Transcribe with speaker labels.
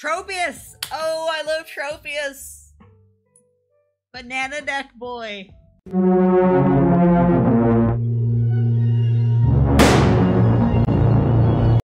Speaker 1: Tropius! Oh, I love Tropius! Banana Neck Boy.